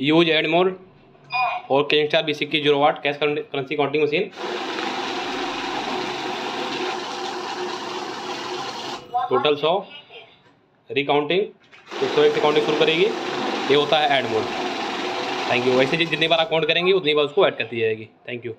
Use add more और king star B सिक्की zero watt cash currency counting machine total सौ। Recounting तो सौ एक काउंटिंग शुरू करेगी। ये होता है एड मोड थैंक यू वैसे जितनी बार अकाउंट करेंगे उतनी बार उसको ऐड करती जाएगी। Thank you